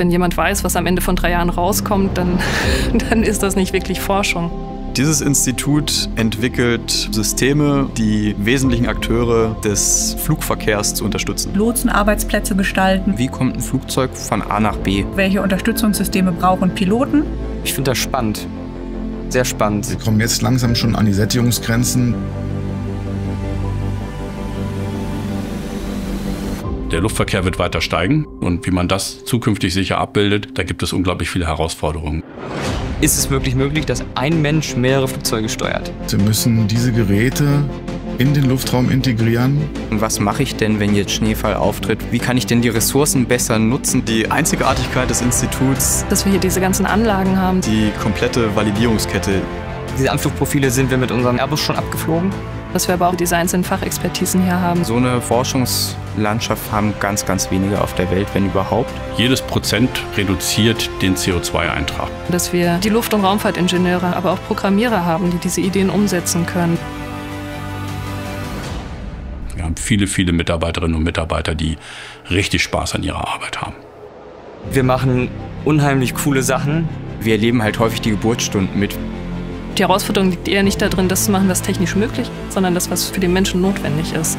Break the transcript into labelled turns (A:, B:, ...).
A: Wenn jemand weiß, was am Ende von drei Jahren rauskommt, dann, dann ist das nicht wirklich Forschung.
B: Dieses Institut entwickelt Systeme, die wesentlichen Akteure des Flugverkehrs zu unterstützen.
C: Lotsenarbeitsplätze gestalten.
D: Wie kommt ein Flugzeug von A nach B?
C: Welche Unterstützungssysteme brauchen Piloten?
D: Ich finde das spannend. Sehr spannend.
E: Wir kommen jetzt langsam schon an die Sättigungsgrenzen.
F: Der Luftverkehr wird weiter steigen und wie man das zukünftig sicher abbildet, da gibt es unglaublich viele Herausforderungen.
D: Ist es wirklich möglich, dass ein Mensch mehrere Flugzeuge steuert?
E: Wir müssen diese Geräte in den Luftraum integrieren.
D: Und was mache ich denn, wenn jetzt Schneefall auftritt? Wie kann ich denn die Ressourcen besser nutzen?
B: Die Einzigartigkeit des Instituts,
A: Dass wir hier diese ganzen Anlagen haben.
B: die komplette Validierungskette.
D: Diese Anflugprofile sind wir mit unserem Airbus schon abgeflogen.
A: Dass wir aber auch diese einzelnen Fachexpertisen hier haben.
D: So eine Forschungslandschaft haben ganz, ganz wenige auf der Welt, wenn überhaupt.
F: Jedes Prozent reduziert den CO2-Eintrag.
A: Dass wir die Luft- und Raumfahrtingenieure, aber auch Programmierer haben, die diese Ideen umsetzen können.
F: Wir haben viele, viele Mitarbeiterinnen und Mitarbeiter, die richtig Spaß an ihrer Arbeit haben.
D: Wir machen unheimlich coole Sachen. Wir erleben halt häufig die Geburtsstunden mit.
A: Die Herausforderung liegt eher nicht darin, das zu machen, was technisch möglich, sondern das, was für den Menschen notwendig ist.